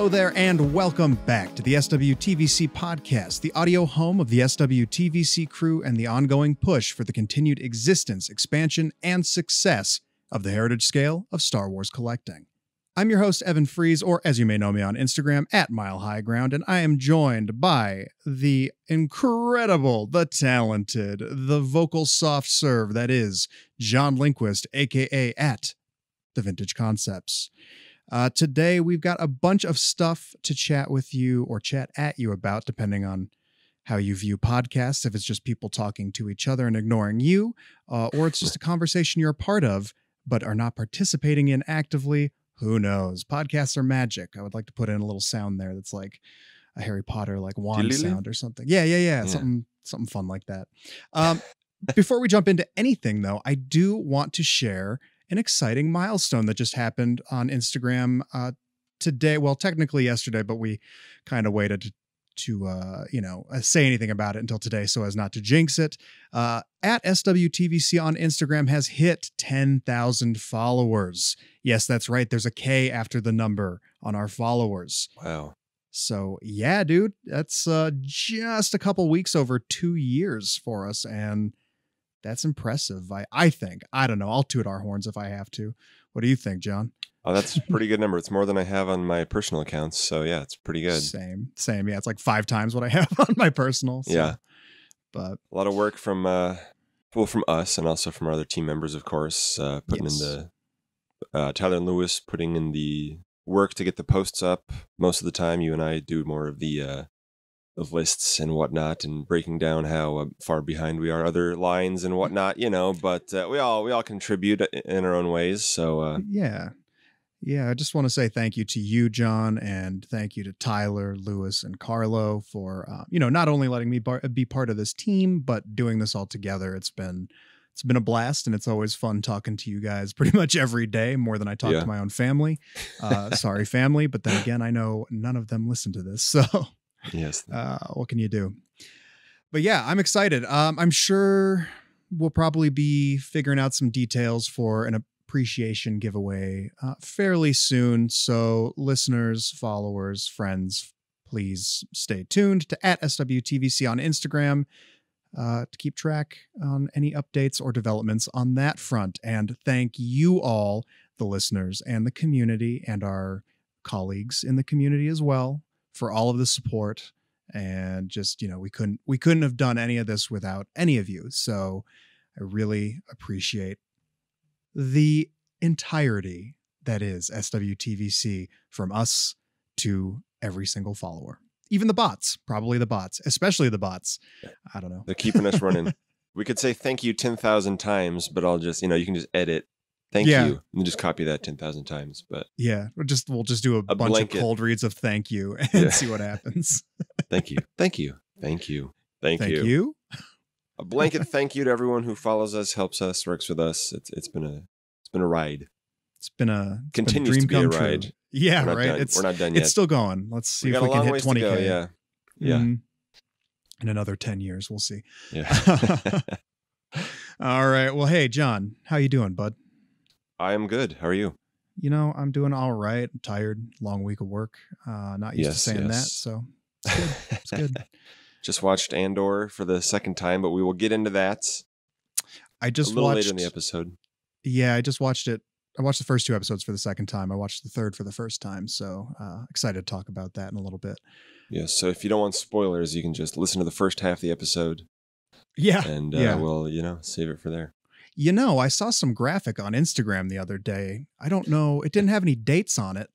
Hello there, and welcome back to the SWTVC podcast, the audio home of the SWTVC crew and the ongoing push for the continued existence, expansion, and success of the heritage scale of Star Wars collecting. I'm your host, Evan Fries, or as you may know me on Instagram, at Mile High Ground, and I am joined by the incredible, the talented, the vocal soft serve that is John Lindquist, aka at the Vintage Concepts. Uh, today, we've got a bunch of stuff to chat with you or chat at you about, depending on how you view podcasts. If it's just people talking to each other and ignoring you, uh, or it's just a conversation you're a part of but are not participating in actively, who knows? Podcasts are magic. I would like to put in a little sound there that's like a Harry Potter like wand sound or something. Yeah, yeah, yeah, yeah. Something something fun like that. Um, before we jump into anything though, I do want to share an exciting milestone that just happened on Instagram uh, today. Well, technically yesterday, but we kind of waited to, to uh, you know uh, say anything about it until today so as not to jinx it. Uh, at SWTVC on Instagram has hit 10,000 followers. Yes, that's right. There's a K after the number on our followers. Wow. So yeah, dude, that's uh, just a couple weeks over two years for us, and that's impressive. I I think. I don't know. I'll toot our horns if I have to. What do you think, John? Oh, that's a pretty good number. It's more than I have on my personal accounts. So yeah, it's pretty good. Same, same. Yeah, it's like five times what I have on my personal. So. Yeah, but a lot of work from uh, well, from us and also from our other team members, of course. Uh, putting yes. in the uh, Tyler and Lewis putting in the work to get the posts up. Most of the time, you and I do more of the uh, of lists and whatnot and breaking down how uh, far behind we are other lines and whatnot you know but uh, we all we all contribute in our own ways so uh, yeah. Yeah i just want to say thank you to you john and thank you to tyler lewis and carlo for uh, you know not only letting me bar- be part of this team but doing this all together. It's been it's been a blast and it's always fun talking to you guys pretty much every day more than i talk yeah. to my own family. Uh, sorry family but then again i know none of them listen to this so Yes. Uh, what can you do? But yeah, I'm excited. Um, I'm sure we'll probably be figuring out some details for an appreciation giveaway uh, fairly soon. So, listeners, followers, friends, please stay tuned to at SWTVC on Instagram uh, to keep track on any updates or developments on that front. And thank you all, the listeners and the community, and our colleagues in the community as well for all of the support and just you know we couldn't we couldn't have done any of this without any of you. So i really appreciate the entirety that is swtvc from us to every single follower. Even the bots probably the bots especially the bots. I don't know. They're keeping us running. We could say thank you 10,000 times but i'll just you know you can just edit Thank yeah. you. And just copy that 10,000 times. But yeah, we'll just, we'll just do a, a bunch blanket. of cold reads of thank you and yeah. see what happens. thank you. Thank you. Thank you. Thank, thank you. you. a blanket thank you to everyone who follows us, helps us, works with us. It's, it's been a, it's been a ride. It's been a, it's continues been a to be a ride. True. Yeah, right. Done. It's, we're not done yet. It's still going. Let's see we if we can hit 20K. Go, yeah. Yeah. Mm-hmm. In another 10 years, we'll see. Yeah. All right. Well, hey, John, how you doing, bud? I am good. How are you? You know, I'm doing all right. I'm tired. Long week of work. Uh, not used yes, to saying yes. that, so it's good. It's good. just watched Andor for the second time, but we will get into that. I just a little watched, later in the episode. Yeah, I just watched it. I watched the first two episodes for the second time. I watched the third for the first time, so uh, excited to talk about that in a little bit. Yeah. So if you don't want spoilers, you can just listen to the first half of the episode. Yeah. And uh, yeah. we'll you know save it for there. You know, I saw some graphic on Instagram the other day. I don't know, it didn't have any dates on it,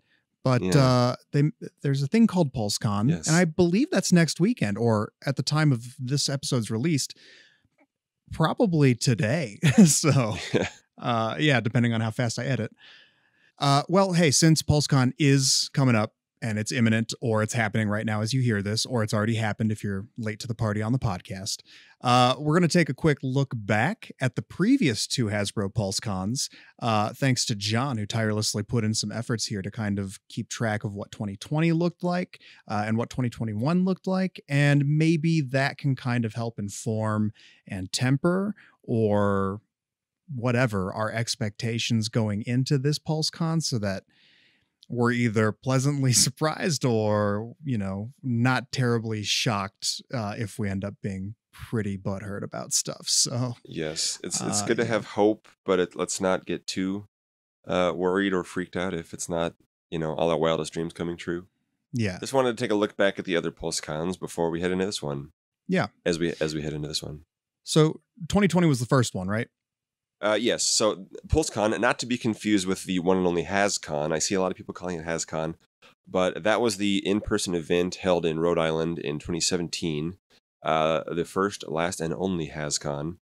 but yeah. uh, they, there's a thing called PulseCon, yes. and I believe that's next weekend, or at the time of this episode's released, probably today. so, uh, yeah, depending on how fast I edit. Uh, well, hey, since PulseCon is coming up, and it's imminent or it's happening right now as you hear this, or it's already happened if you're late to the party on the podcast. Uh, we're going to take a quick look back at the previous two Hasbro Pulse Cons, uh, thanks to John, who tirelessly put in some efforts here to kind of keep track of what 2020 looked like uh, and what 2021 looked like. And maybe that can kind of help inform and temper or whatever our expectations going into this PulseCon so that we're either pleasantly surprised or, you know, not terribly shocked uh, if we end up being pretty butthurt about stuff. So yes, it's it's Uh, good to have hope, but it, let's not get too uh, worried or freaked out if it's not you know all our wildest dreams coming true. yeah, Just wanted to take a look back at the other pulse cons before we head into this one. Yeah. as we as we head into this one. so 2020 was the first one, right? Uh, yes. So PulseCon, not to be confused with the one and only HasCon. I see a lot of people calling it HasCon, but that was the in-person event held in Rhode Island in 2017. Uh, the first, last, and only HasCon.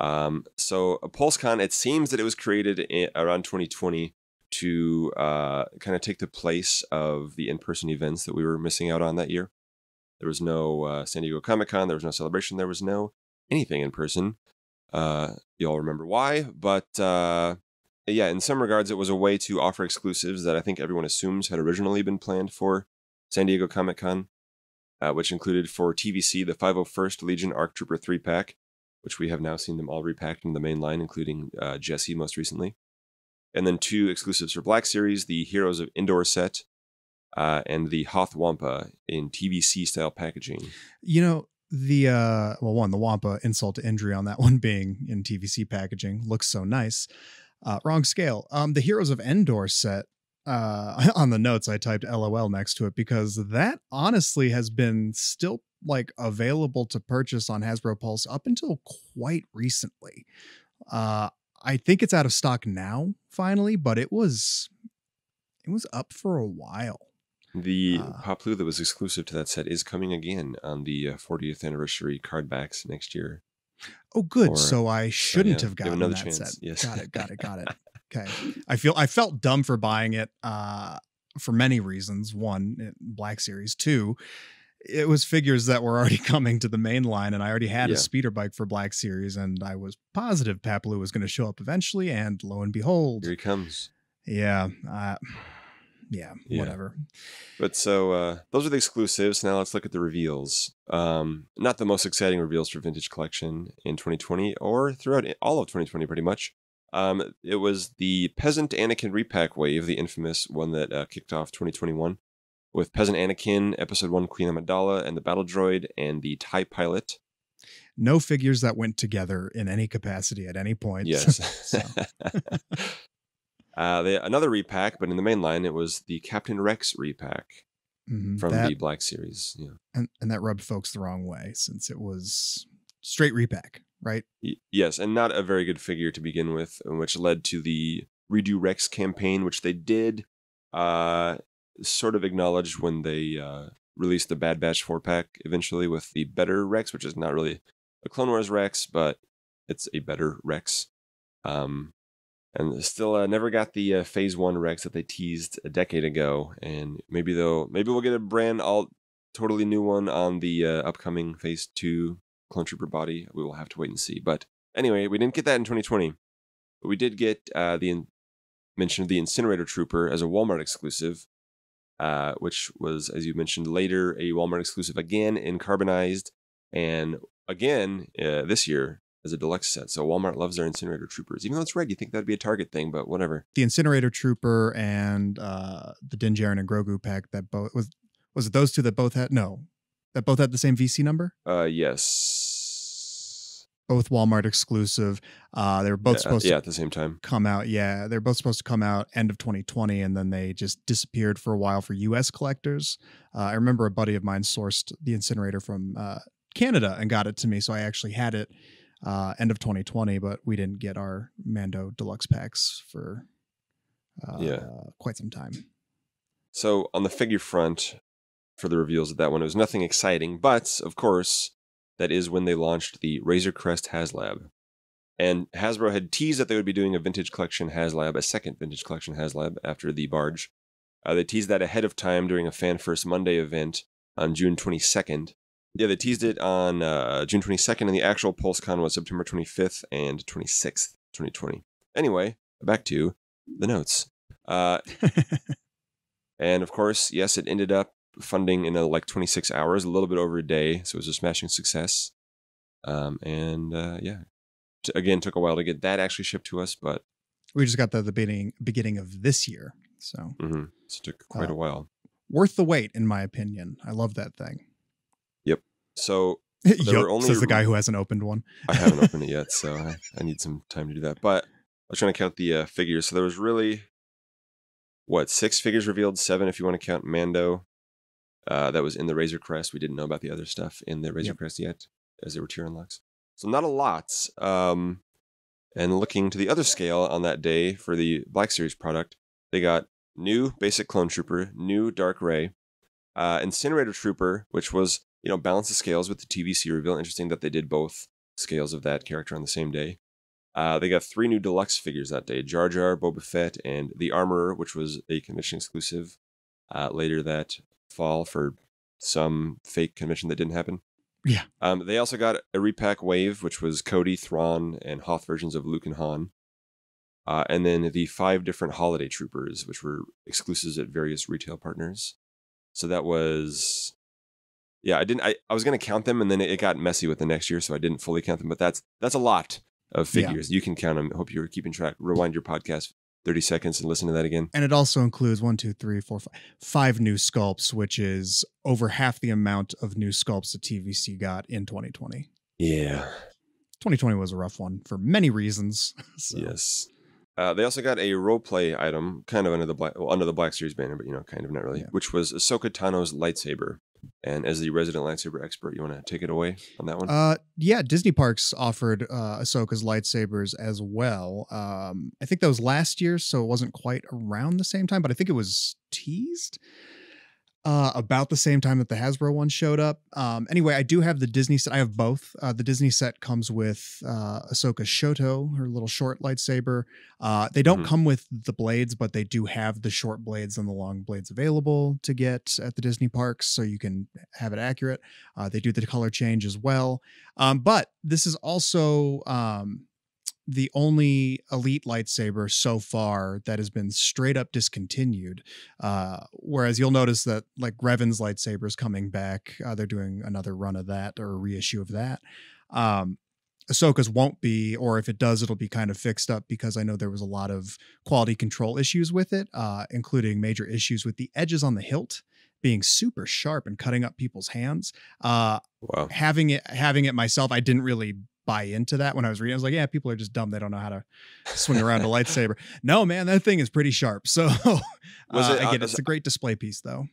Um, so uh, PulseCon, it seems that it was created i around 2020 to uh, kind of take the place of the in-person events that we were missing out on that year. There was no uh, San Diego Comic Con. There was no celebration. There was no anything in person. Uh, you all remember why, but uh, yeah, in some regards, it was a way to offer exclusives that I think everyone assumes had originally been planned for San Diego Comic Con, uh, which included for TVC the 501st Legion Arc Trooper 3 pack, which we have now seen them all repacked in the main line, including uh, Jesse most recently. And then two exclusives for Black Series the Heroes of Endor set uh, and the Hoth Wampa in TVC style packaging. You know, the uh well one, the Wampa insult to injury on that one being in TVC packaging looks so nice. Uh wrong scale. Um the Heroes of Endor set uh on the notes I typed LOL next to it because that honestly has been still like available to purchase on Hasbro Pulse up until quite recently. Uh I think it's out of stock now finally, but it was it was up for a while. The Ah. Paploo that was exclusive to that set is coming again on the uh, 40th anniversary card backs next year. Oh, good. Or- so I shouldn't yeah, have gotten another that chance. set. Yes. Got it. Got it. Got it. Okay. I feel I felt dumb for buying it uh, for many reasons. One, Black Series. Two, it was figures that were already coming to the main line, and I already had Yeah. a speeder bike for Black Series, and I was positive Paploo was going to show up eventually, and lo and behold, Here he comes. yeah, uh, yeah, Yeah. whatever. But so uh, those are the exclusives. Now let's look at the reveals. Um, not the most exciting reveals for Vintage Collection in 2020 or throughout all of 2020, pretty much. Um, it was the Peasant Anakin repack wave, the infamous one that uh, kicked off 2021, with Peasant Anakin, Episode 1 Queen Amidala, and the Battle Droid, and the TIE Pilot. No figures that went together in any capacity at any point. Yes. So, uh, they, another repack, but in the main line, it was the Captain Rex repack mhm, from that- the Black Series. Yeah. and, and that rubbed folks the wrong way since it was straight repack, right? Y- yes, and not a very good figure to begin with, which led to the Redo Rex campaign, which they did uh, sort of acknowledge when they uh, released the Bad Batch 4 pack eventually with the better Rex, which is not really a Clone Wars Rex, but it's a better Rex. Um, and still uh, never got the uh, Phase 1 Rex that they teased a decade ago. And maybe they'll, maybe we'll get a brand all totally new one on the uh, upcoming Phase 2 Clone Trooper body. We will have to wait and see. But anyway, we didn't get that in 2020. But we did get uh, the in- mention of the Incinerator Trooper as a Walmart exclusive, uh, which was, as you mentioned later, a Walmart exclusive again in carbonized and again uh, this year as a deluxe set. So Walmart loves their Incinerator Troopers. Even though it's red, you think that'd be a Target thing, but whatever. The Incinerator Trooper and uh, the Din Djarin and Grogu pack that both was was it those two that both had no that both had the same VC number? Uh, yes. Both Walmart exclusive. Uh, they were both yeah, supposed yeah, to at the same time. come out. Yeah, they're both supposed to come out end of 2020, and then they just disappeared for a while for U.S. collectors. Uh, I remember a buddy of mine sourced the incinerator from uh, Canada and got it to me, so I actually had it uh, end of 2020, but we didn't get our Mando deluxe packs for uh, Yeah. quite some time. So on the figure front for the reveals of that one, it was nothing exciting, but of course, that is when they launched the Razor Crest HasLab. And Hasbro had teased that they would be doing a vintage collection HasLab, a second vintage collection HasLab after the barge. Uh, they teased that ahead of time during a Fan First Monday event on June 22nd. Yeah, they teased it on uh, June 22nd, and the actual PulseCon was September 25th and 26th, 2020. Anyway, back to the notes. Uh, and of course, yes, it ended up funding in uh like 26 hours, a little bit over a day. So it was a smashing success. Um, and uh, yeah, T- again, took a while to get that actually shipped to us, but we just got that the beginning beginning of this year. So, hmm so it took quite Uh, a while. worth the wait, in my opinion. I love that thing. So Yup, were only- says the guy who hasn't opened one. I haven't opened it yet, so I, I need some time to do that. But I was trying to count the uh, figures. So there was really what six figures revealed, seven if you want to count Mando. Uh, that was in the Razor Crest. We didn't know about the other stuff in the Razor Yep. Crest yet, as they were tier unlocks. So not a lot. Um, and looking to the other scale on that day for the Black Series product, they got new basic clone trooper, new Dark Rey, uh, Incinerator Trooper, which was you know balance the scales with the TVC reveal. Interesting that they did both scales of that character on the same day. Uh, they got three new deluxe figures that day: Jar Jar, Boba Fett, and the Armorer, which was a convention exclusive. Uh, later that fall for some fake convention that didn't happen. Yeah. Um, they also got a repack wave, which was Cody, Thrawn, and Hoth versions of Luke and Han. Uh, and then the five different holiday troopers, which were exclusives at various retail partners. So that was, yeah, I didn't. I, I was gonna count them, and then it, it got messy with the next year, so I didn't fully count them. But that's that's a lot of Yeah. figures. You can count them. Hope you're keeping track. Rewind your podcast thirty seconds and listen to that again. And it also includes one, two, three, four, five, five new sculpts, which is over half the amount of new sculpts that TVC got in 2020. Yeah. 2020 was a rough one for many reasons. So, Yes. Uh, they also got a role play item, kind of under the black, well, under the Black Series banner, but you know, kind of not really, Yeah. which was Ahsoka Tano's lightsaber. And as the resident lightsaber expert, you want to take it away on that one? Uh, yeah, Disney Parks offered uh, Ahsoka's lightsabers as well. Um, I think that was last year, so it wasn't quite around the same time, but I think it was teased uh, about the same time that the Hasbro one showed up. Um, anyway, I do have the Disney set. I have both. Uh, the Disney set comes with uh, Ahsoka Shoto, her little short lightsaber. Uh, they don't Mhm. come with the blades, but they do have the short blades and the long blades available to get at the Disney parks, so you can have it accurate. Uh, they do the color change as well. Um, but this is also um, the only elite lightsaber so far that has been straight up discontinued. Uh, whereas you'll notice that like Revan's lightsaber is coming back. Uh, they're doing another run of that or a reissue of that. Um, Ahsoka's won't be, or if it does, it'll be kind of fixed up because I know there was a lot of quality control issues with it, uh, including major issues with the edges on the hilt being super sharp and cutting up people's hands. Uh, wow. having it having it myself, I didn't really buy into that when I was reading. I was like, yeah, people are just dumb. They don't know how to swing around a lightsaber. No, man, that thing is pretty sharp. So Was uh, it- I uh, get it. It's a great display piece though.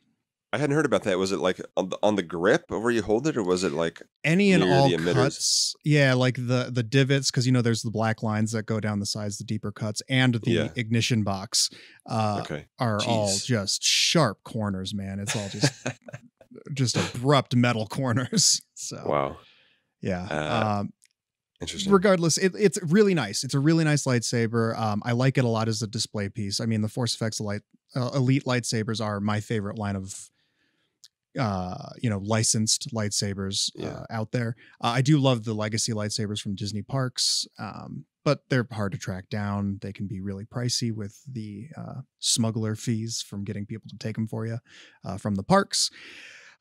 I hadn't heard about that. Was it like on the, on the grip of where you hold it, or was it like Any and all cuts. Yeah, like the the divots, because you know there's the black lines that go down the sides, the deeper cuts, and the Yeah. ignition box uh, okay? are all just sharp corners, man. It's all just just abrupt metal corners. So wow, yeah. Uh, um, interesting. regardless it, it's really nice. It's a really nice lightsaber um, i like it a lot as a display piece. I mean the Force FX light uh, elite lightsabers are my favorite line of uh you know licensed lightsabers Yeah. uh, out there. Uh, i do love the legacy lightsabers from disney parks um but they're hard to track down. They can be really pricey with the uh, smuggler fees from getting people to take them for you uh, from the parks.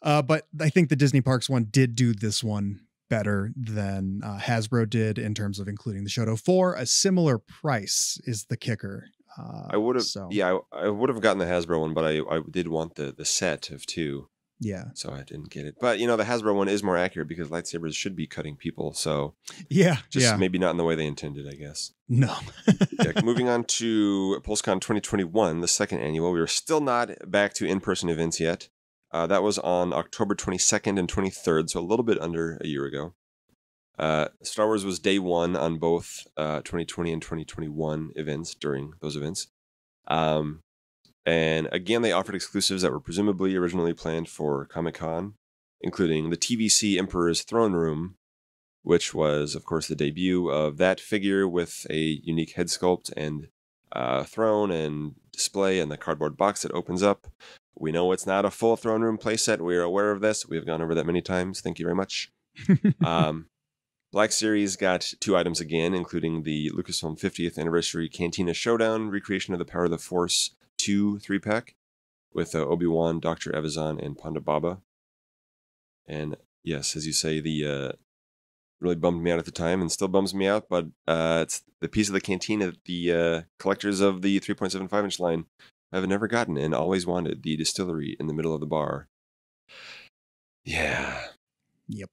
Uh, but I think the Disney Parks one did do this one better than uh, Hasbro did in terms of including the Shoto for a similar price is the kicker. Uh, I would have, so yeah, I, I would have gotten the Hasbro one, but I, I did want the the set of two, yeah, so I didn't get it. But you know, the Hasbro one is more accurate because lightsabers should be cutting people, so yeah, just yeah. maybe not in the way they intended, I guess. No, yeah, moving on to PulseCon 2021, the second annual. We are still not back to in-person events yet. Uh, that was on October 22nd and 23rd, so a little bit under a year ago. Uh, Star Wars was day one on both uh, 2020 and 2021 events during those events. Um, and again, they offered exclusives that were presumably originally planned for Comic Con, including the TVC Emperor's Throne Room, which was, of course, the debut of that figure with a unique head sculpt and uh, throne and display and the cardboard box that opens up. We know it's not a full throne room playset. We are aware of this. We have gone over that many times. Thank you very much. um, Black Series got two items again, including the Lucasfilm 50th Anniversary Cantina Showdown recreation of the Power of the Force 2 3 pack with uh, Obi Wan, Dr. Evazan, and Ponda Baba. And yes, as you say, the uh, really bummed me out at the time and still bums me out, but uh, it's the piece of the cantina that the uh, collectors of the 3.75 inch line have never gotten and always wanted the distillery in the middle of the bar. Yeah. Yep.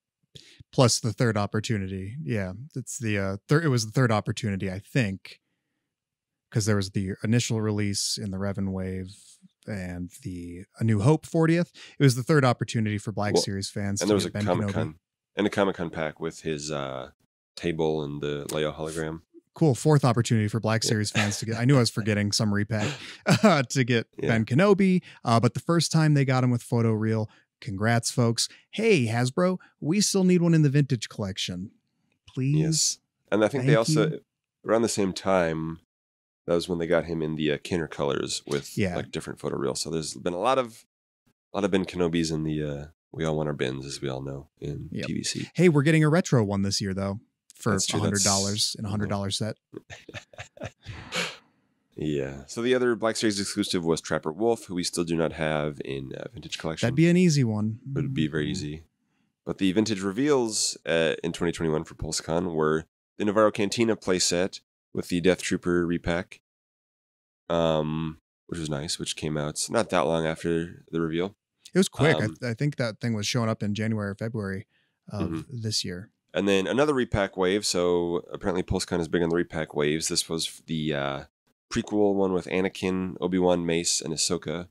Plus the third opportunity. Yeah, it's the uh third. It was the third opportunity, I think, because there was the initial release in the Revan Wave and the A New Hope 40th. It was the third opportunity for Black Well, Series fans. And there was a Comic Con and a Comic Con pack with his uh, table and the Leia hologram. Cool. Fourth opportunity for Black Series fans to get. I knew I was forgetting some repack uh, to get Yeah. Ben Kenobi, uh, but the first time they got him with photo reel. Congrats, folks. Hey, Hasbro, we still need one in the vintage collection. Please. Yes. And I think they also you. around the same time that was when they got him in the uh, Kenner colors with Yeah. like different photo reels. So there's been a lot of a lot of Ben Kenobis in the uh, we all want our Bens as we all know in Yep. TVC. Hey, we're getting a retro one this year though for true, hundred dollars in a hundred dollar set. Yeah. So the other Black Series exclusive was Trapper Wolf, who we still do not have in uh, vintage collection. That'd be an easy one. It would be very easy. But the vintage reveals uh, in 2021 for PulseCon were the Navarro Cantina playset with the Death Trooper repack, um, which was nice, which came out not that long after the reveal. It was quick. um, I, I think that thing was showing up in January or February of Mhm. this year. And then another repack wave. So apparently PulseCon is big on the repack waves. This was the uh, prequel one with Anakin, Obi Wan, Mace, and Ahsoka,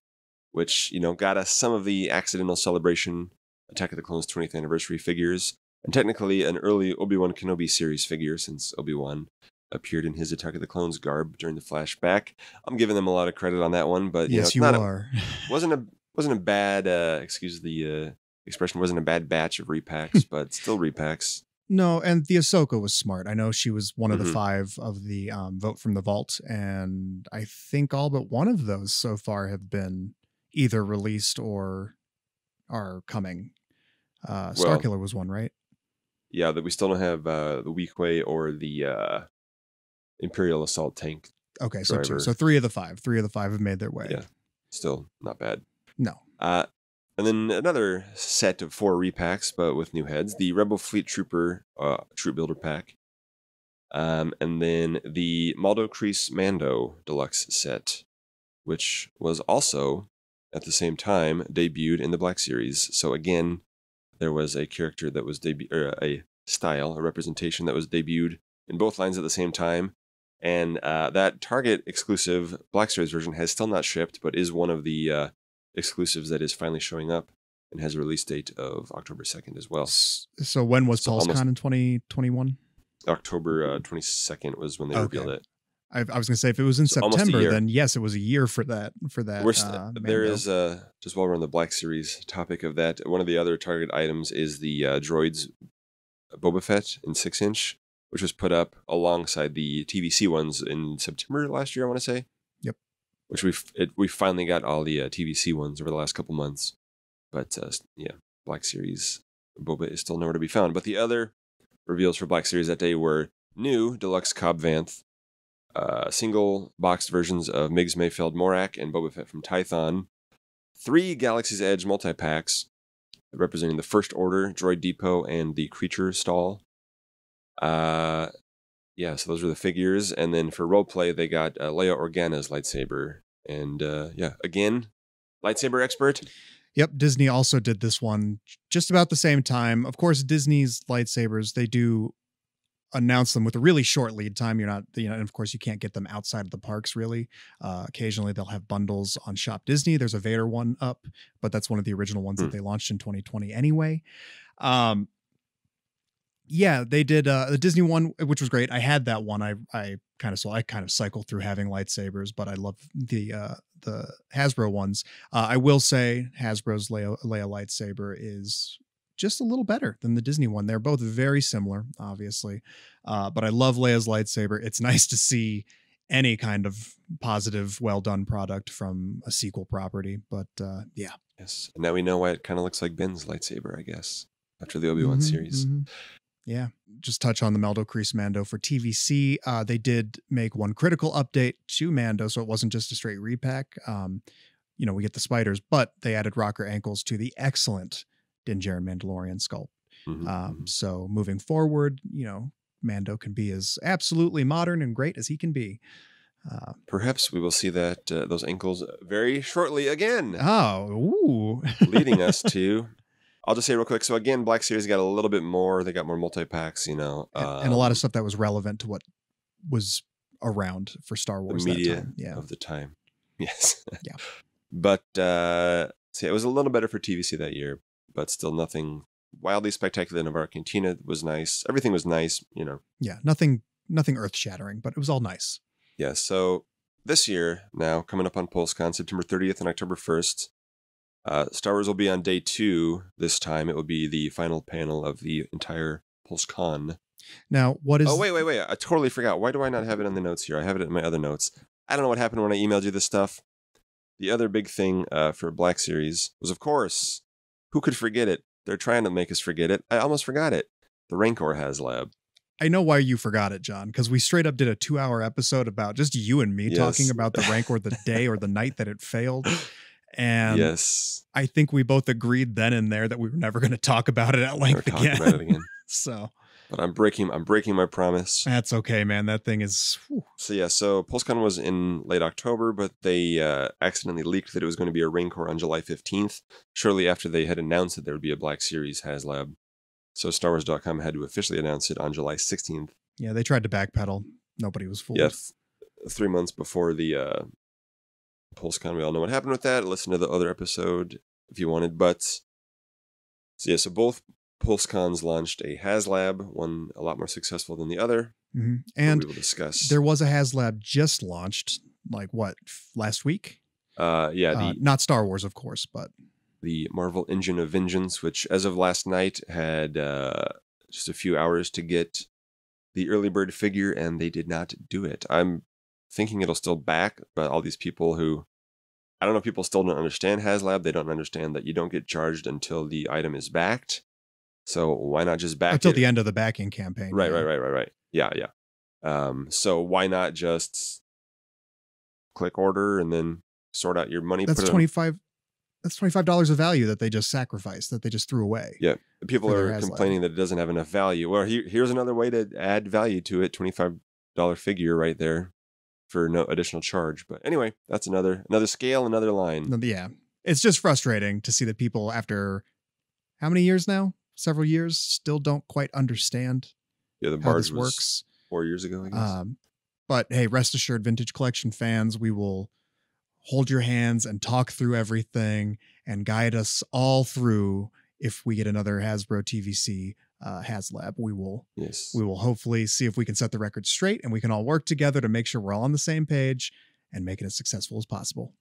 which you know got us some of the accidental celebration Attack of the Clones 20th anniversary figures, and technically an early Obi Wan Kenobi series figure since Obi Wan appeared in his Attack of the Clones garb during the flashback. I'm giving them a lot of credit on that one, but you know, yes, it's you not a- are. wasn't a wasn't a bad uh, excuse the uh, expression wasn't a bad batch of repacks, but still repacks. No, and the Ahsoka was smart. I know she was one of the Mhm. five of the um, vote from the vault, and I think all but one of those so far have been either released or are coming. Uh, Well- Starkiller was one, right? Yeah, that we still don't have uh, the Weequay or the uh, Imperial Assault Tank. Okay, so two. So three of the five. Three of the five have made their way. Yeah. Still not bad. No. Uh, and then another set of four repacks, but with new heads. The Rebel Fleet Trooper uh, Troop Builder pack. Um, and then the Maldo Kreis Mando Deluxe set, which was also at the same time debuted in the Black Series. So again, there was a character that was debu- or a style, a representation that was debuted in both lines at the same time. And uh, that Target exclusive Black Series version has still not shipped, but is one of the uh, exclusives that is finally showing up and has a release date of October 2nd as well. So when was So almost- PulseCon in 2021? October uh, 22nd was when they Okay. revealed it. I, I was going to say if it was in So September, then yes, it was a year for that. For that, uh, there is uh, just while we're on the Black Series topic of that, one of the other target items is the uh, droids Boba Fett in six inch, which was put up alongside the TVC ones in September last year. I want to say. Which we it, we finally got all the uh, TVC ones over the last couple months, but uh, yeah, Black Series Boba is still nowhere to be found. But the other reveals for Black Series that day were new deluxe Cobb Vanth, uh, single boxed versions of Migs Mayfeld Morak and Boba Fett from Tython, three Galaxy's Edge multi packs representing the First Order, Droid Depot, and the Creature Stall. Uh, yeah, so those were the figures. And then for roleplay, they got uh, Leia Organa's lightsaber. And uh, yeah, again, lightsaber expert. Yep, Disney also did this one just about the same time. Of course, Disney's lightsabers, they do announce them with a really short lead time. You're not, you know, and of course, you can't get them outside of the parks really. Uh, occasionally, they'll have bundles on Shop Disney. There's a Vader one up, but that's one of the original ones Hmm. that they launched in 2020 anyway. Um, yeah, they did uh, the Disney one, which was great. I had that one. I I kind of so I kind of cycled through having lightsabers, but I love the uh, the Hasbro ones. Uh, I will say Hasbro's Leia, Leia lightsaber is just a little better than the Disney one. They're both very similar, obviously, uh, but I love Leia's lightsaber. It's nice to see any kind of positive, well done product from a sequel property. But uh, yeah, Yes. And now we know why it kind of looks like Ben's lightsaber, I guess, after the Obi Wan Mhm, series. mhm. Yeah. Just touch on the Maldo Kreis Mando for TVC. Uh, they did make one critical update to Mando, so it wasn't just a straight repack. Um, you know, we get the spiders, but they added rocker ankles to the excellent Din Djarin Mandalorian sculpt. Mhm, Um, mhm. so moving forward, you know, Mando can be as absolutely modern and great as he can be. Uh, Perhaps we will see that uh, those ankles very shortly again, oh, leading us to. I'll just say real quick. So again, Black Series got a little bit more. They got more multi packs, you know, and, and a lot um, of stuff that was relevant to what was around for Star Wars. that media time. Yeah. of the time. Yes. Yeah. But uh yeah, it was a little better for TVC that year, but still nothing wildly spectacular. Navarro Cantina was nice. Everything was nice, you know. Yeah. Nothing, nothing earth shattering, but it was all nice. Yeah. So this year now coming up on PulseCon, September 30th and October 1st. Uh, Star Wars will be on day two this time. It will be the final panel of the entire PulseCon. Now, what is Oh wait, wait, wait! I totally forgot. Why do I not have it in the notes here? I have it in my other notes. I don't know what happened when I emailed you this stuff. The other big thing uh, for Black Series was, of course, who could forget it? They're trying to make us forget it. I almost forgot it. The Rancor HasLab. I know why you forgot it, John, because we straight up did a two hour episode about just you and me talking about the Rancor the day or the night that it failed. And yes, I think we both agreed then and there that we were never going to talk about it at length again. about it again. so But I'm breaking. I'm breaking my promise. that's okay, man. That thing is. whew. So yeah, so PulseCon was in late October, but they uh, accidentally leaked that it was going to be a Rancor on July 15th, shortly after they had announced that there would be a Black Series HasLab. So StarWars.com had to officially announce it on July 16th. Yeah, they tried to backpedal. Nobody was fooled. Yes, three months before the uh, PulseCon. We all know what happened with that. Listen to the other episode if you wanted. But so yeah, so both PulseCons launched a HasLab, one a lot more successful than the other. Mhm. And we will discuss. there was a HasLab just launched, like what, last week? uh, yeah, the Uh, not Star Wars, of course, but the Marvel Engine of Vengeance, which as of last night had uh, just a few hours to get the early bird figure, and they did not do it. I'm thinking it'll still back, but all these people who I don't know, if people still don't understand HasLab. They don't understand that you don't get charged until the item is backed. So why not just back until it? the end of the backing campaign. Right, yeah. right, right, right, right. Yeah, yeah. Um, so why not just click order and then sort out your money? That's put it on- twenty five. That's twenty five dollars of value that they just sacrificed, that they just threw away. Yeah, people are complaining that it doesn't have enough value. Well, here, here's another way to add value to it: twenty-five dollar figure right there for no additional charge. But anyway, that's another another scale, another line. Yeah, it's just frustrating to see that people after how many years now? Several years still don't quite understand Yeah, the barge this works. four years ago, I guess. Um, but hey, rest assured, Vintage Collection fans, we will hold your hands and talk through everything and guide us all through. If we get another Hasbro TVC uh, HasLab, we will yes, we will hopefully see if we can set the record straight and we can all work together to make sure we're all on the same page and make it as successful as possible.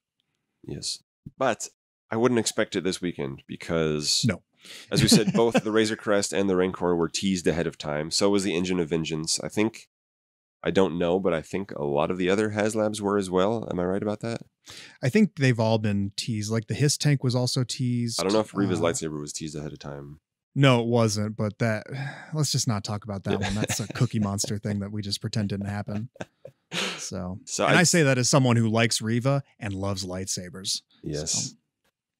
yes. But I wouldn't expect it this weekend because No. as we said, both the Razor Crest and the Rancor were teased ahead of time. So was the Engine of Vengeance. I think. I don't know, but I think a lot of the other HasLabs were as well. Am I right about that? I think they've all been teased. Like the Hiss tank was also teased. I don't know if Reva's Uh, lightsaber was teased ahead of time. No, it wasn't. But that let's just not talk about that one. That's a Cookie Monster thing that we just pretend didn't happen. So, So and I, I- say that as someone who likes Reva and loves lightsabers. Yes. So,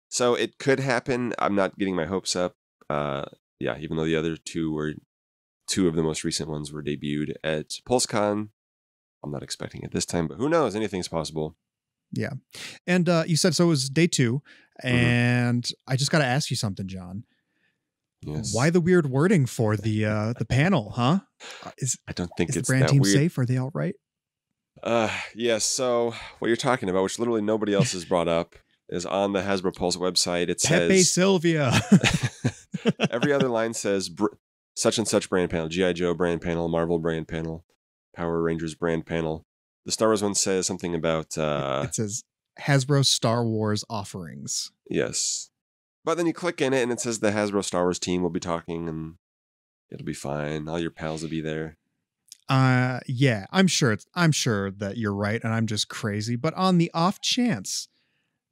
So it could happen. I'm not getting my hopes up. Uh, yeah, even though the other two were two of the most recent ones were debuted at PulseCon. I'm not expecting it this time, but who knows? Anything's possible. Yeah. And uh, you said so it was day 2 Mm-hmm. and I just got to ask you something, John. Yes. Why the weird wording for the uh, the panel, huh? Uh, Is I don't think is the it's brand that team weird. safe? Are they all right? Uh, yes. So what you're talking about, which literally nobody else has brought up, is on the Hasbro Pulse website. It says Pepe Sylvia. every other line says br- such and such brand panel, GI Joe brand panel, Marvel brand panel, Power Rangers brand panel. The Star Wars one says something about uh, it says Hasbro Star Wars offerings. Yes. But then you click in it and it says the Hasbro Star Wars team will be talking and it'll be fine. All your pals will be there. Uh yeah, I'm sure it's I'm sure that you're right and I'm just crazy, but on the off chance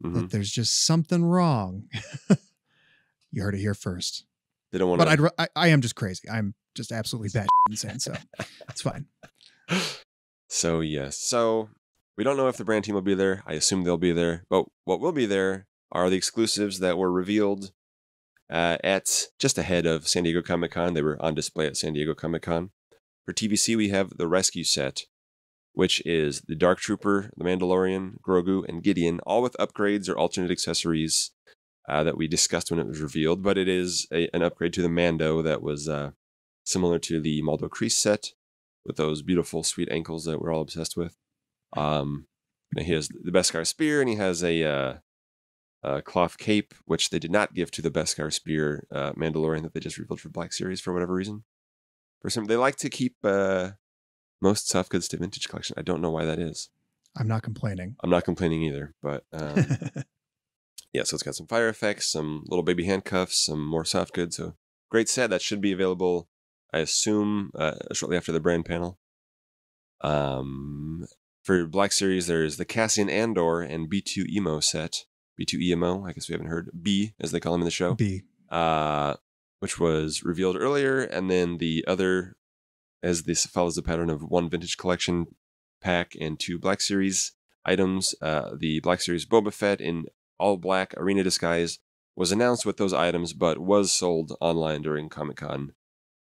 Mhm. that there's just something wrong. you heard it here first. They don't want But I'd, to. ra- I I am just crazy. I'm just absolutely bad insane, so it's fine. So, yes. So, we don't know if the brand team will be there. I assume they'll be there. But what will be there are the exclusives that were revealed uh, at just ahead of San Diego Comic Con. They were on display at San Diego Comic Con. For TVC, we have the Rescue set, which is the Dark Trooper, the Mandalorian, Grogu, and Gideon, all with upgrades or alternate accessories uh, that we discussed when it was revealed. But it is a, an upgrade to the Mando that was uh, similar to the Maldo Kreis set with those beautiful, sweet ankles that we're all obsessed with. Um, he has the Beskar spear, and he has a, uh, a cloth cape, which they did not give to the Beskar spear uh, Mandalorian that they just revealed for Black Series for whatever reason. For some, they like to keep uh, most soft goods to vintage collection. I don't know why that is. I'm not complaining. I'm not complaining either, but um, yeah. So it's got some fire effects, some little baby handcuffs, some more soft goods. So great set that should be available. I assume uh, shortly after the brand panel. Um, for Black Series, there's the Cassian Andor and B2EMO set. B2EMO, I guess we haven't heard. B, as they call him in the show. B. Uh, which was revealed earlier. And then the other, as this follows the pattern of one vintage collection pack and two Black Series items, uh, the Black Series Boba Fett in all black arena disguise was announced with those items, but was sold online during Comic Con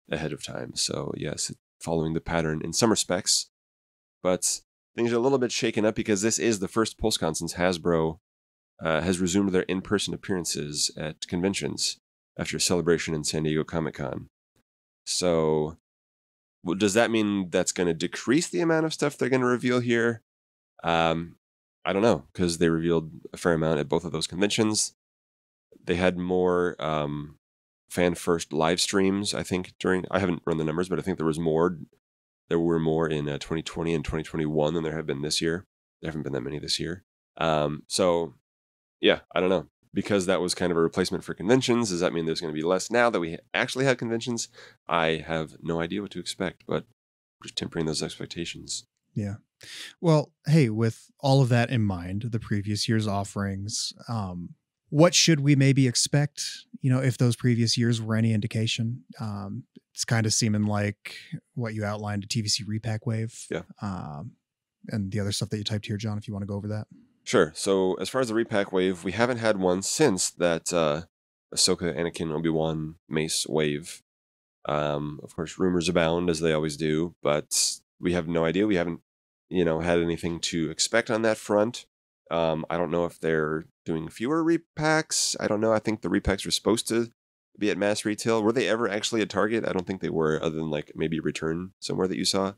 ahead of time. So, yes, following the pattern in some respects. But things are a little bit shaken up because this is the first PulseCon since Hasbro uh, has resumed their in person appearances at conventions after a celebration in San Diego Comic Con. So, well, does that mean that's going to decrease the amount of stuff they're going to reveal here? Um, I don't know because they revealed a fair amount at both of those conventions. They had more um, fan first live streams. I think during I haven't run the numbers, but I think there was more. There were more in uh, 2020 and 2021 than there have been this year. There haven't been that many this year. Um, so yeah, I don't know because that was kind of a replacement for conventions. Does that mean there's going to be less now that we actually have conventions? I have no idea what to expect, but just tempering those expectations. Yeah. Well, hey, with all of that in mind, the previous year's offerings, um, what should we maybe expect? You know, if those previous years were any indication, um, it's kind of seeming like what you outlined a TVC repack wave. Yeah. Um, and the other stuff that you typed here, John, if you want to go over that. Sure. So as far as the repack wave, we haven't had one since that uh, Ahsoka, Anakin, Obi Wan, Mace wave. Um, of course, rumors abound as they always do, but we have no idea. We haven't, you know, had anything to expect on that front. Um, I don't know if they're doing fewer repacks. I don't know. I think the repacks were supposed to be at mass retail. Were they ever actually at Target? I don't think they were, other than like maybe return somewhere that you saw.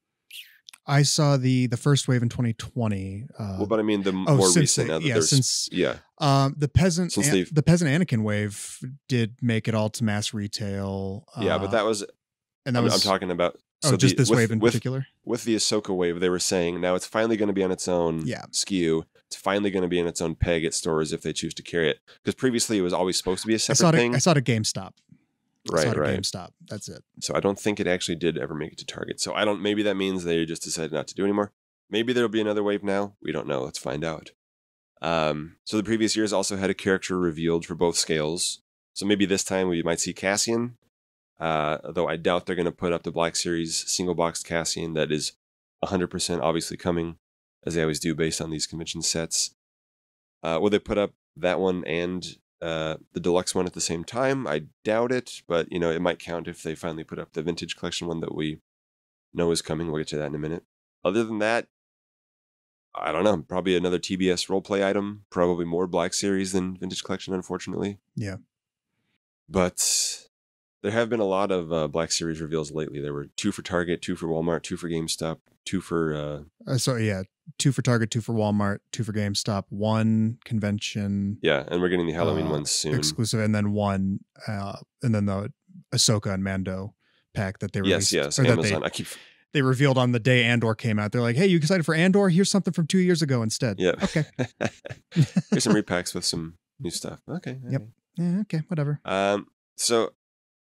I saw the the first wave in 2020. Uh, Well, but I mean the oh, more since recent. yeah, since- yeah, um, the peasant Since An- the peasant Anakin wave did make it all to mass retail. yeah, uh, but that was and that I'm, was I'm talking about. oh, just the- this with, wave in with, particular. with the Ahsoka wave, they were saying now it's finally going to be on its own Yeah. SKU. It's finally going to be in its own peg at stores if they choose to carry it. Because previously it was always supposed to be a separate saw it. thing. I saw it at GameStop. Right, it at right. GameStop. That's it. So I don't think it actually did ever make it to Target. So I don't. Maybe that means they just decided not to do anymore. Maybe there'll be another wave now. We don't know. Let's find out. Um, so the previous years also had a character revealed for both scales. So maybe this time we might see Cassian. Uh, though I doubt they're going to put up the Black Series single boxed Cassian that is 100% obviously coming, as they always do based on these convention sets. Uh, will they put up that one and uh, the deluxe one at the same time? I doubt it, but you know it might count if they finally put up the vintage collection one that we know is coming. We'll get to that in a minute. Other than that, I don't know. Probably another TBS roleplay item. Probably more Black Series than Vintage Collection, unfortunately. Yeah. But there have been a lot of uh, Black Series reveals lately. There were two for Target, two for Walmart, two for GameStop, two for uh, Uh, so yeah, two for Target, two for Walmart, two for GameStop, one convention yeah, and we're getting the Halloween uh, ones soon. exclusive, and then one, uh, and then the Ahsoka and Mando pack that they released. yes, yes, Amazon. They, I keep they revealed on the day Andor came out. They're like, "Hey, you excited for Andor? Here's something from two years ago instead." yeah. Okay. Here's some repacks with some new stuff. Okay. Yep. okay. Yeah. Okay. Whatever. Um, so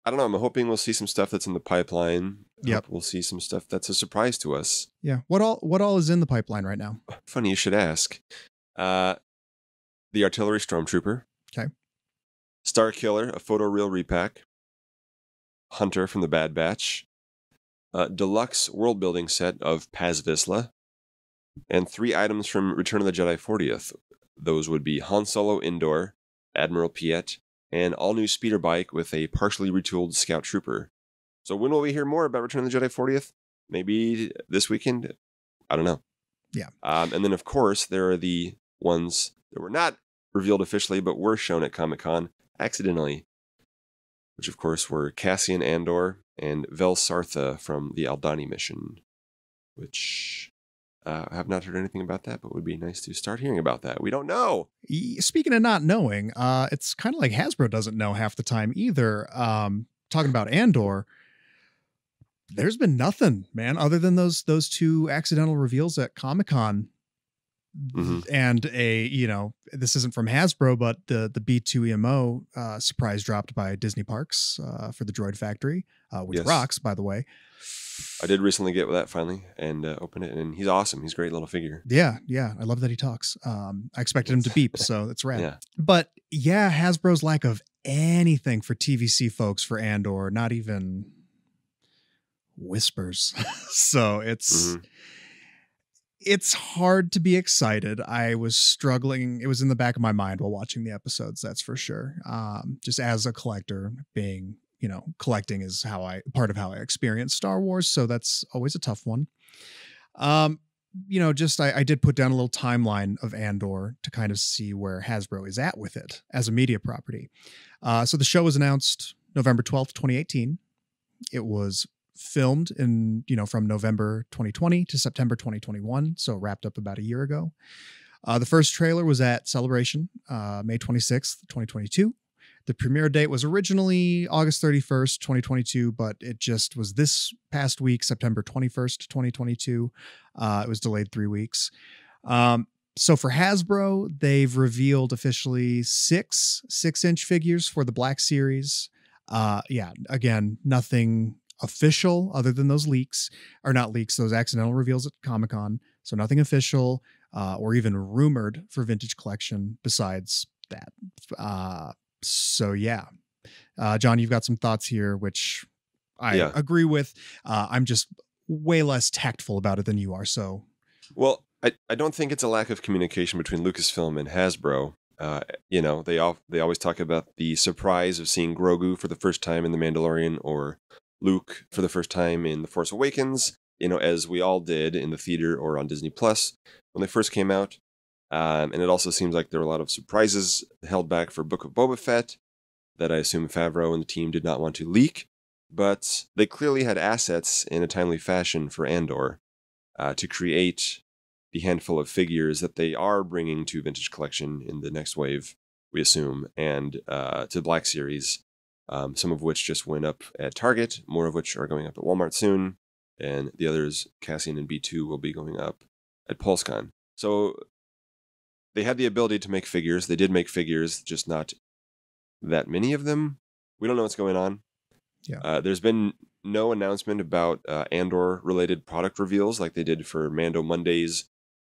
I don't know. I'm hoping we'll see some stuff that's in the pipeline. Yep. We'll see some stuff that's a surprise to us. Yeah. What all? What all is in the pipeline right now? Funny you should ask. Uh, the Artillery Stormtrooper. 'Kay. Starkiller, a photoreal repack. Hunter from the Bad Batch. Uh, deluxe world building set of Paz Vizsla. And three items from Return of the Jedi 40th. Those would be Han Solo Endor, Admiral Piet, and all new speeder bike with a partially retooled Scout Trooper. So when will we hear more about Return of the Jedi 40th? Maybe this weekend? I don't know. Yeah. Um, and then, of course, there are the ones that were not revealed officially, but were shown at Comic Con accidentally, which, of course, were Cassian Andor and Vel Sartha from the Aldhani mission, which uh, I have not heard anything about that, but would be nice to start hearing about that. We don't know. Speaking of not knowing, uh, it's kind of like Hasbro doesn't know half the time either. Um, talking about Andor, there's been nothing, man, other than those those two accidental reveals at Comic Con. Mhm. And a, you know, this isn't from Hasbro, but the the B2EMO uh, surprise dropped by Disney Parks uh, for the Droid Factory, uh, which Yes. rocks, by the way. I did recently get with that finally and uh, open it, and he's awesome. He's a great little figure. Yeah, yeah, I love that he talks. Um, I expected him to beep, so that's rad. Yeah. But yeah, Hasbro's lack of anything for TVC folks for Andor, not even whispers. so it's Mhm. it's hard to be excited. I was struggling. It was in the back of my mind while watching the episodes, that's for sure. Um, just as a collector, being, you know, collecting is how I part of how I experience Star Wars. So that's always a tough one. Um, you know, just I, I did put down a little timeline of Andor to kind of see where Hasbro is at with it as a media property. Uh, so the show was announced November 12th, 2018. It was filmed in, you know, from November 2020 to September 2021. So wrapped up about a year ago. Uh, the first trailer was at Celebration, uh, May 26th, 2022. The premiere date was originally August 31st, 2022, but it just was this past week, September 21st, 2022. Uh, it was delayed three weeks. Um, so for Hasbro, they've revealed officially six six inch figures for the Black Series. Uh, yeah, again, nothing official other than those leaks, or not leaks, those accidental reveals at Comic Con. So nothing official uh, or even rumored for Vintage Collection besides that. Uh, so yeah, uh, John, you've got some thoughts here, which I Yeah. agree with. Uh, I'm just way less tactful about it than you are. So Well, I, I don't think it's a lack of communication between Lucasfilm and Hasbro. Uh, you know, they all they always talk about the surprise of seeing Grogu for the first time in The Mandalorian or Luke for the first time in The Force Awakens. You know, as we all did in the theater or on Disney Plus when they first came out. Um, and it also seems like there were a lot of surprises held back for Book of Boba Fett that I assume Favreau and the team did not want to leak. But they clearly had assets in a timely fashion for Andor uh, to create the handful of figures that they are bringing to Vintage Collection in the next wave, we assume, and uh, to Black Series, um, some of which just went up at Target, more of which are going up at Walmart soon, and the others, Cassian and B2, will be going up at PulseCon. So they had the ability to make figures. They did make figures, just not that many of them. We don't know what's going on. Yeah. Uh, there's been no announcement about uh, Andor related product reveals like they did for Mando Mondays,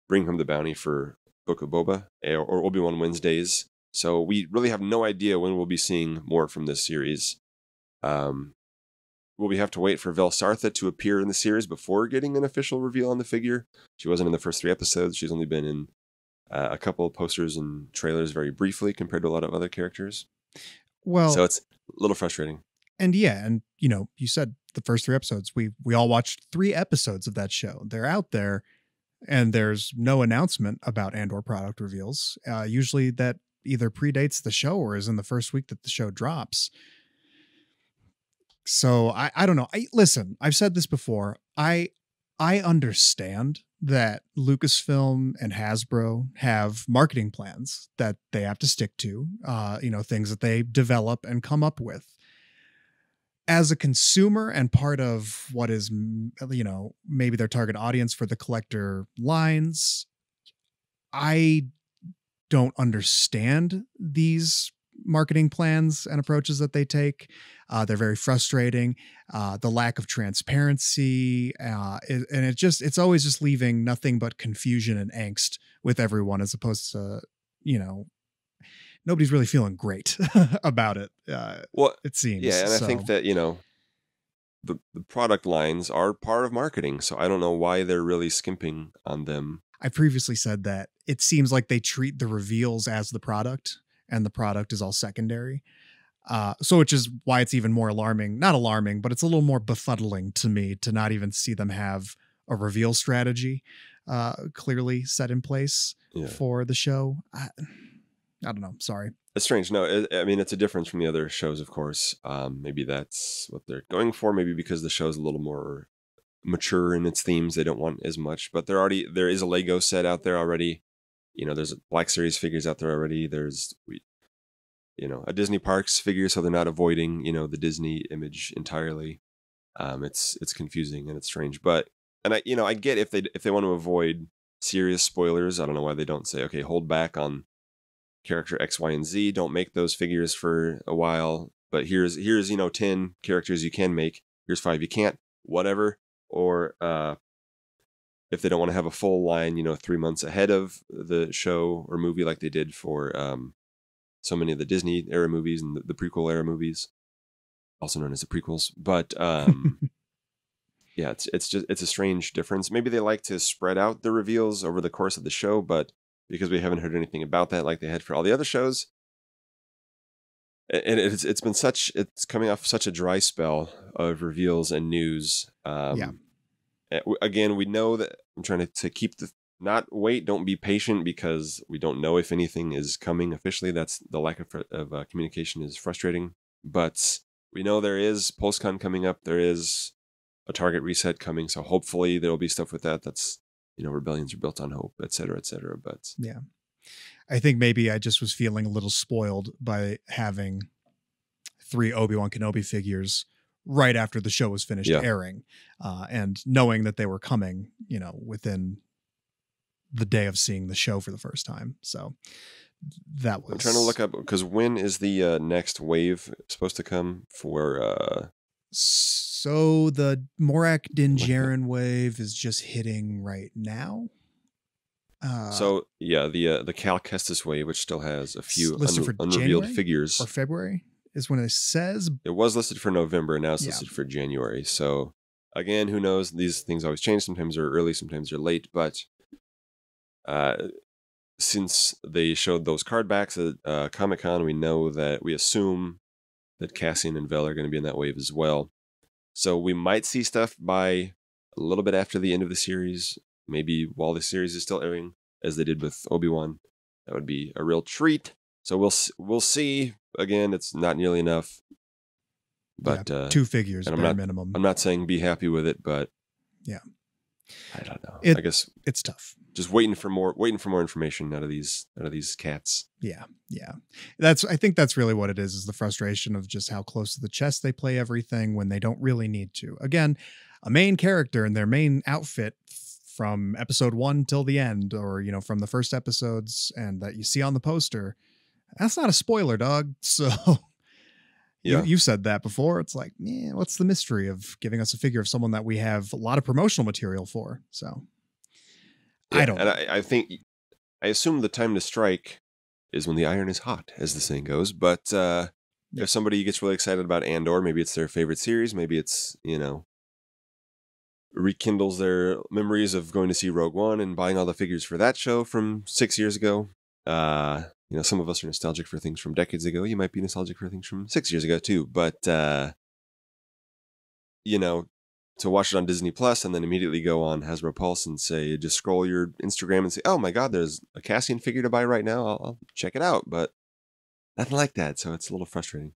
Bring Home the Bounty for Book of Boba, or, or Obi Wan Wednesdays. So we really have no idea when we'll be seeing more from this series. Um, will we have to wait for Vel Sartha to appear in the series before getting an official reveal on the figure? She wasn't in the first three episodes. She's only been in uh, a couple of posters and trailers very briefly compared to a lot of other characters. well, so it's a little frustrating. and yeah, and you know, you said the first three episodes. We we all watched three episodes of that show. They're out there, and there's no announcement about Andor product reveals. Uh, usually, that either predates the show or is in the first week that the show drops. So I I don't know. I listen. I've said this before. I I understand that Lucasfilm and Hasbro have marketing plans that they have to stick to. Uh, you know, things that they develop and come up with as a consumer and part of what is you know maybe their target audience for the collector lines i don't understand these marketing plans and approaches that they take uh, they're very frustrating uh, the lack of transparency uh, it- and it just it's always just leaving nothing but confusion and angst with everyone as opposed to you know nobody's really feeling great about it uh, Well, it seems Yeah, and I think that, you know, the, the product lines are part of marketing. So I don't know why they're really skimping on them. I previously said that it seems like they treat the reveals as the product and the product is all secondary. Uh, so which is why it's even more alarming, not alarming, but it's a little more befuddling to me to not even see them have a reveal strategy uh, clearly set in place Yeah. for the show. I, I don't know. Sorry. It's strange. No, it, I mean it's a difference from the other shows, of course. Um, maybe that's what they're going for. Maybe because the show's a little more mature in its themes, they don't want as much. But there already there is a Lego set out there already. You know, there's a Black Series figures out there already. There's we, you know, a Disney Parks figure, so they're not avoiding you know the Disney image entirely. Um, it's it's confusing and it's strange, but and I you know I get if they if they want to avoid serious spoilers, I don't know why they don't say okay, hold back on character X, Y, and Z. Don't make those figures for a while. But here's here's you know ten characters you can make. Here's five you can't. Whatever. Or uh, if they don't want to have a full line, you know, three months ahead of the show or movie, like they did for um, so many of the Disney era movies and the, the prequel era movies, also known as the prequels. But um, yeah, it's it's just it's a strange difference. Maybe they like to spread out the reveals over the course of the show, but because we haven't heard anything about that like they had for all the other shows, and it's it's been such it's coming off such a dry spell of reveals and news. Um, Yeah. Again, we know that I'm trying to, to keep the not wait, don't be patient because we don't know if anything is coming officially. That's the lack of, of uh, communication is frustrating. But we know there is PulseCon coming up. There is a target reset coming. So hopefully there will be stuff with that. That's you know rebellions are built on hope, et cetera, et cetera. But Yeah. I think maybe I just was feeling a little spoiled by having three Obi Wan Kenobi figures right after the show was finished Yeah. airing, uh, and knowing that they were coming, you know, within the day of seeing the show for the first time. So that was I'm trying to look up because when is the uh, next wave supposed to come for? uh So the Morak Din Djarin wave is just hitting right now. Uh, So yeah, the uh, the Cal Kestis wave, which still has a few un- unrevealed January figures. or February is when it says It was listed for November, and now it's Yeah. listed for January. So again, who knows? These things always change. Sometimes they're early, sometimes they're late. But uh, since they showed those card backs at uh, Comic Con, we know that we assume that Cassian and Vel are going to be in that wave as well. So we might see stuff by a little bit after the end of the series, maybe while the series is still airing, as they did with Obi Wan. That would be a real treat. So we'll we'll see. Again, it's not nearly enough, but uh, two figures bare not- minimum. I'm not saying be happy with it, but Yeah. I don't know. It- I guess it's tough. Just waiting for more, waiting for more information out of these out of these cats. Yeah, yeah. That's I think that's really what it is is the frustration of just how close to the chest they play everything when they don't really need to. Again, a main character in their main outfit from episode 1 till the end or you know from the first episodes and that you see on the poster. That's not a spoiler, dog. So Yeah. You, you've said that before. It's like, man, what's the mystery of giving us a figure of someone that we have a lot of promotional material for? So I don't And. I, I think I assume the time to strike is when the iron is hot, as the saying goes. But uh, Yeah. if somebody gets really excited about Andor, maybe it's their favorite series, maybe it's you know rekindles their memories of going to see Rogue One and buying all the figures for that show from six years ago. Uh, you know, some of us are nostalgic for things from decades ago. You might be nostalgic for things from six years ago too. But uh, you know, to watch it on Disney Plus and then immediately go on Hasbro Pulse and say, just scroll your Instagram and say, oh my God, there's a Cassian figure to buy right now. I'll, I'll check it out. But nothing like that. So it's a little frustrating.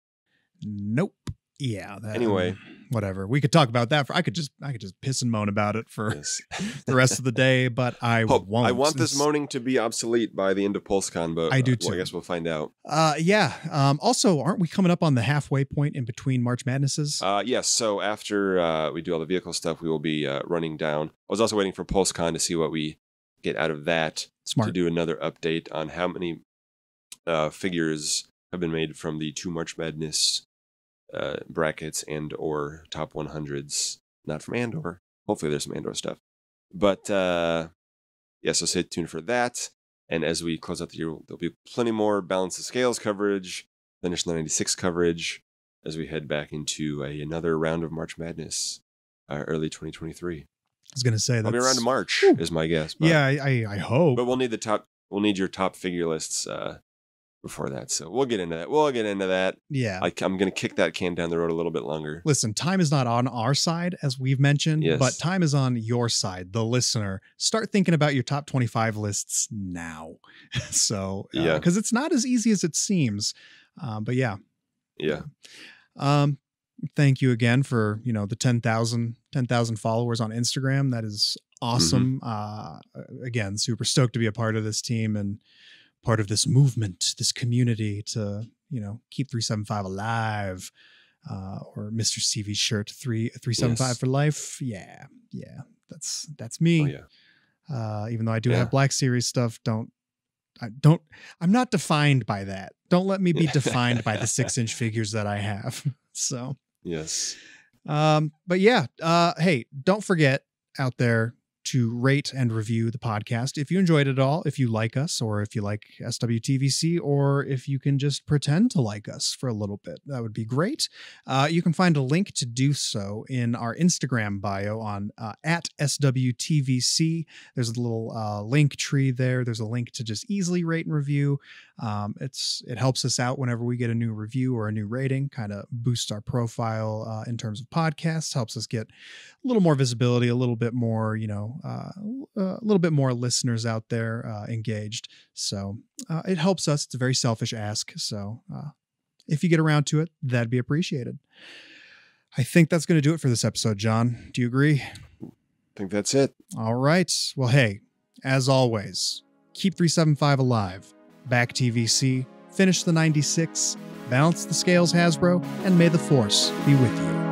Nope. Yeah. That, Anyway. Um, whatever. We could talk about that for. I could just. I could just piss and moan about it for Yes. the rest of the day, but I Hope- won't. I want this moaning to be obsolete by the end of PulseCon, but I do uh, well, too. I guess we'll find out. Uh, yeah. Um. Also, aren't we coming up on the halfway point in between March Madnesses? Uh, yes. So after uh, we do all the vehicle stuff, we will be uh, running down. I was also waiting for PulseCon to see what we get out of that. Smart. to do another update on how many uh, figures have been made from the two March Madness uh, brackets and or top 100s. Not from Andor. Hopefully, there's some Andor stuff. But uh, yeah, so stay tuned for that. And as we close out the year, there'll be plenty more balance of scales coverage, finish 96 coverage as we head back into a, another round of March Madness, uh, early 2023. I was gonna say that's be around March, Whew. is my guess. but- Yeah, I, I, I hope. but we'll need the top. We'll need your top figure lists uh, before that. So we'll get into that. We'll get into that. Yeah. I, am going to kick that can down the road a little bit longer. Listen, time is not on our side, as we've mentioned, Yes. but time is on your side, the listener. Start thinking about your top 25 lists now. so, Yeah. Because it's not as easy as it seems. Um, but yeah. Yeah. Um, thank you again for, you know, the 10,000 10,000 followers on Instagram. That is awesome. Uh, again, super stoked to be a part of this team and part of this movement, this community to, you know, keep 375 alive. Uh, or Mr. CV's shirt three three seven five Yes. for life. Yeah, yeah, that's that's me. Oh, yeah. Uh, even though I do Yeah. have Black Series stuff, don't I don't I'm not defined by that. Don't let me be defined by the six inch figures that I have. So Yes. um, but yeah, uh, hey, don't forget out there to rate and review the podcast if you enjoyed it at all, if you like us, or if you like SWTVC, or if you can just pretend to like us for a little bit. That would be great. Uh, you can find a link to do so in our Instagram bio on uh, at SWTVC. There's a little uh, Linktree there. There's a link to just easily rate and review. Um, it's it helps us out whenever we get a new review or a new rating, kind of boosts our profile uh, in terms of podcasts, helps us get a little more visibility, a little bit more, you know, uh, a little bit more listeners out there uh, engaged. So uh, it helps us. It's a very selfish ask. So uh, if you get around to it, that'd be appreciated. I think that's going to do it for this episode, John. Do you agree? I think that's it. All right. Well, hey, as always, keep 375 alive. Back TVC, finish the 96, balance the scales, Hasbro, and may the force be with you.